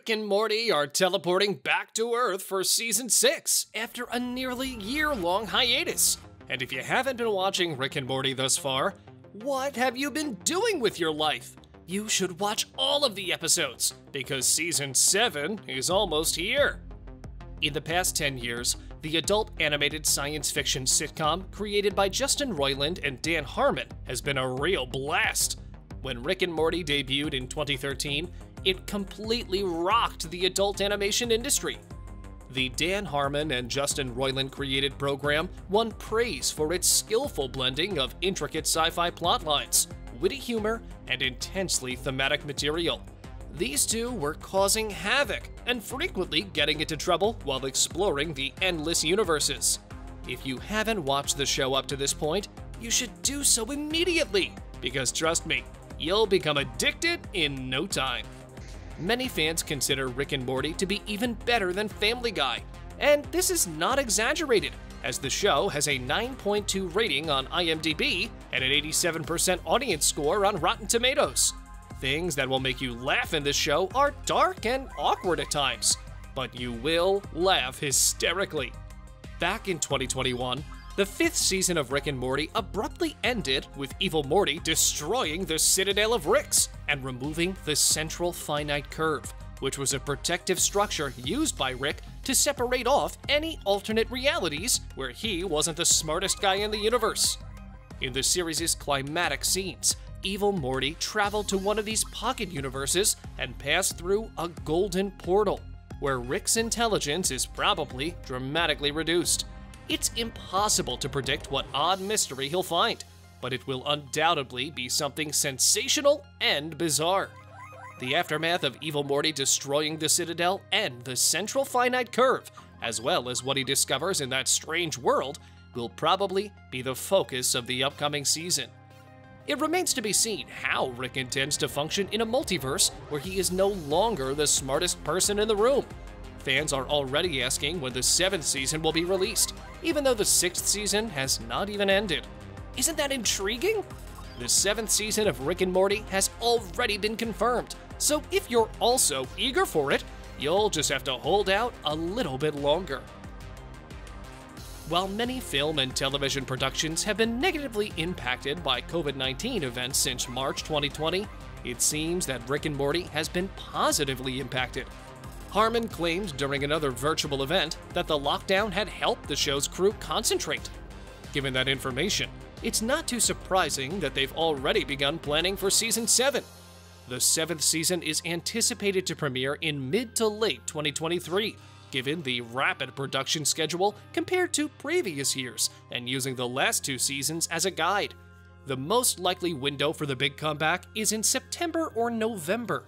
Rick and Morty are teleporting back to Earth for season 6 after a nearly year long hiatus. And if you haven't been watching Rick and Morty thus far, what have you been doing with your life? You should watch all of the episodes because season 7 is almost here. In the past 10 years, the adult animated science fiction sitcom created by Justin Roiland and Dan Harmon has been a real blast. When Rick and Morty debuted in 2013, it completely rocked the adult animation industry. The Dan Harmon and Justin Roiland created program won praise for its skillful blending of intricate sci fi plotlines, witty humor, and intensely thematic material. These two were causing havoc and frequently getting into trouble while exploring the endless universes. If you haven't watched the show up to this point, you should do so immediately, because trust me, you'll become addicted in no time. Many fans consider Rick and Morty to be even better than Family Guy, and this is not exaggerated, as the show has a 9.2 rating on IMDb and an 87% audience score on Rotten Tomatoes. Things that will make you laugh in this show are dark and awkward at times, but you will laugh hysterically. Back in 2021, the fifth season of Rick and Morty abruptly ended with Evil Morty destroying the Citadel of Ricks and removing the central finite curve, which was a protective structure used by Rick to separate off any alternate realities where he wasn't the smartest guy in the universe. In the series' climatic scenes, Evil Morty traveled to one of these pocket universes and passed through a golden portal, where Rick's intelligence is probably dramatically reduced it's impossible to predict what odd mystery he'll find, but it will undoubtedly be something sensational and bizarre. The aftermath of Evil Morty destroying the Citadel and the central finite curve, as well as what he discovers in that strange world, will probably be the focus of the upcoming season. It remains to be seen how Rick intends to function in a multiverse where he is no longer the smartest person in the room. Fans are already asking when the seventh season will be released, even though the sixth season has not even ended. Isn't that intriguing? The seventh season of Rick and Morty has already been confirmed, so if you're also eager for it, you'll just have to hold out a little bit longer. While many film and television productions have been negatively impacted by COVID 19 events since March 2020, it seems that Rick and Morty has been positively impacted. Harmon claimed during another virtual event that the lockdown had helped the show's crew concentrate. Given that information, it's not too surprising that they've already begun planning for season 7. The seventh season is anticipated to premiere in mid to late 2023, given the rapid production schedule compared to previous years and using the last two seasons as a guide. The most likely window for the big comeback is in September or November,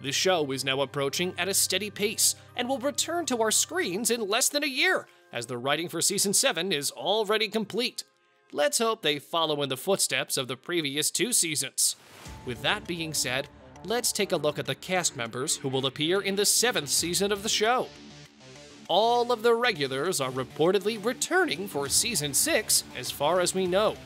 the show is now approaching at a steady pace and will return to our screens in less than a year, as the writing for season 7 is already complete. Let's hope they follow in the footsteps of the previous two seasons. With that being said, let's take a look at the cast members who will appear in the seventh season of the show. All of the regulars are reportedly returning for season 6, as far as we know.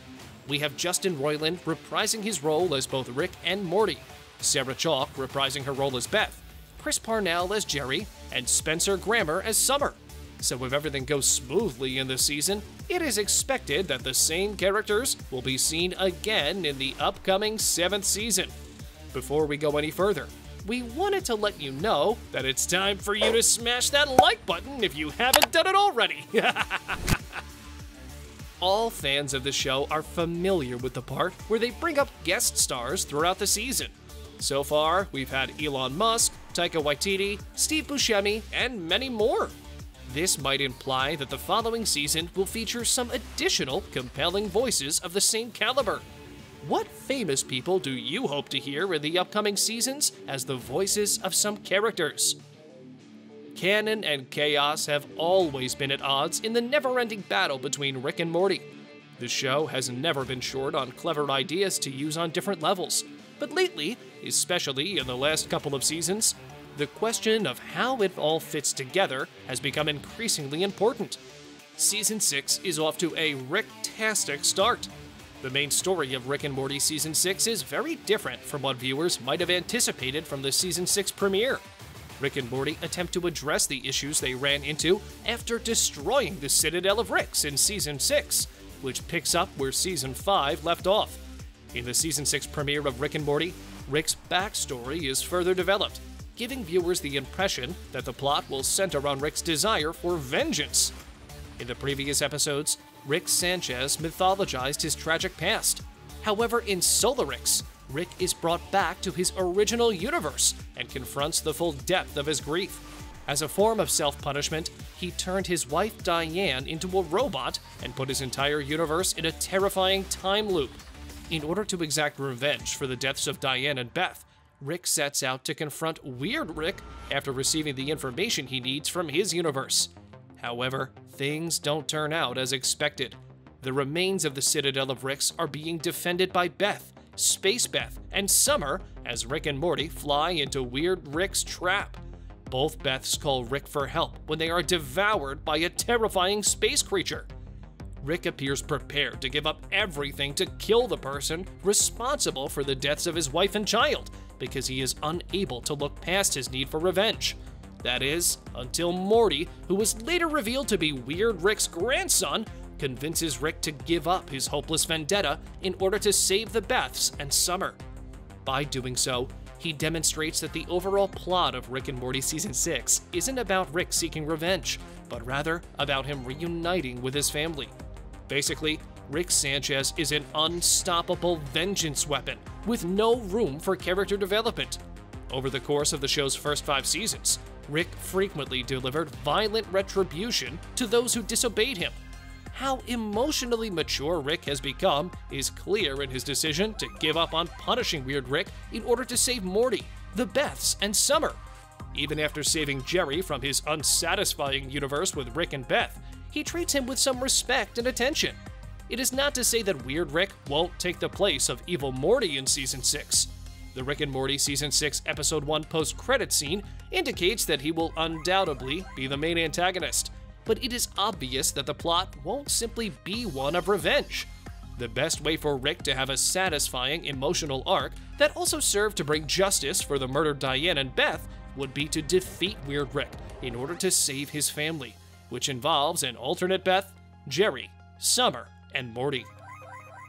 We have Justin Roiland reprising his role as both Rick and Morty, Sarah Chalke reprising her role as Beth, Chris Parnell as Jerry, and Spencer Grammer as Summer. So if everything goes smoothly in this season, it is expected that the same characters will be seen again in the upcoming seventh season. Before we go any further, we wanted to let you know that it's time for you to smash that like button if you haven't done it already. All fans of the show are familiar with the part where they bring up guest stars throughout the season. So far, we've had Elon Musk, Taika Waititi, Steve Buscemi, and many more. This might imply that the following season will feature some additional compelling voices of the same caliber. What famous people do you hope to hear in the upcoming seasons as the voices of some characters? Canon and chaos have always been at odds in the never ending battle between Rick and Morty. The show has never been short on clever ideas to use on different levels, but lately, especially in the last couple of seasons, the question of how it all fits together has become increasingly important. Season 6 is off to a Rick-tastic start. The main story of Rick and Morty Season 6 is very different from what viewers might have anticipated from the Season 6 premiere. Rick and Morty attempt to address the issues they ran into after destroying the Citadel of Ricks in Season 6, which picks up where Season 5 left off. In the Season 6 premiere of Rick and Morty, Rick's backstory is further developed, giving viewers the impression that the plot will center on Rick's desire for vengeance. In the previous episodes, Rick Sanchez mythologized his tragic past. However, in Solaricks, Rick is brought back to his original universe and confronts the full depth of his grief. As a form of self punishment, he turned his wife Diane into a robot and put his entire universe in a terrifying time loop. In order to exact revenge for the deaths of Diane and Beth, Rick sets out to confront Weird Rick after receiving the information he needs from his universe. However, things don't turn out as expected. The remains of the Citadel of Ricks are being defended by Beth, Space Beth, and Summer as Rick and Morty fly into Weird Rick's trap. Both Beths call Rick for help when they are devoured by a terrifying space creature. Rick appears prepared to give up everything to kill the person responsible for the deaths of his wife and child because he is unable to look past his need for revenge. That is, until Morty, who was later revealed to be Weird Rick's grandson, convinces Rick to give up his hopeless vendetta in order to save the Beths and Summer. By doing so, he demonstrates that the overall plot of Rick and Morty Season 6 isn't about Rick seeking revenge, but rather about him reuniting with his family. Basically, Rick Sanchez is an unstoppable vengeance weapon with no room for character development. Over the course of the show's first five seasons, Rick frequently delivered violent retribution to those who disobeyed him. How emotionally mature Rick has become is clear in his decision to give up on punishing Weird Rick in order to save Morty, the Beths, and Summer. Even after saving Jerry from his unsatisfying universe with Rick and Beth, he treats him with some respect and attention. It is not to say that Weird Rick won't take the place of Evil Morty in Season 6. The Rick and Morty Season 6 Episode 1 post credit scene indicates that he will undoubtedly be the main antagonist, but it is obvious that the plot won't simply be one of revenge. The best way for Rick to have a satisfying emotional arc that also served to bring justice for the murdered Diane and Beth would be to defeat Weird Rick in order to save his family, which involves an alternate Beth, Jerry, Summer, and Morty.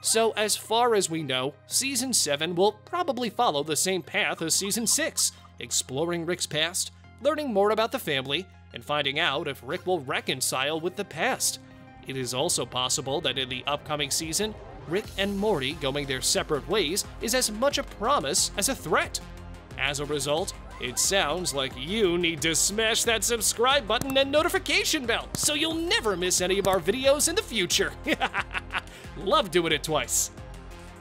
So, as far as we know, Season 7 will probably follow the same path as Season 6, exploring Rick's past, learning more about the family, and finding out if Rick will reconcile with the past. It is also possible that in the upcoming season, Rick and Morty going their separate ways is as much a promise as a threat. As a result, it sounds like you need to smash that subscribe button and notification bell so you'll never miss any of our videos in the future. Love doing it twice.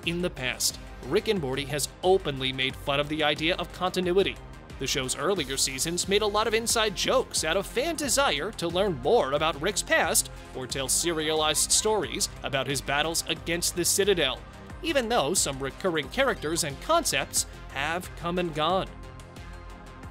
In the past, Rick and Morty has openly made fun of the idea of continuity. The show's earlier seasons made a lot of inside jokes out of fan desire to learn more about Rick's past or tell serialized stories about his battles against the Citadel, even though some recurring characters and concepts have come and gone.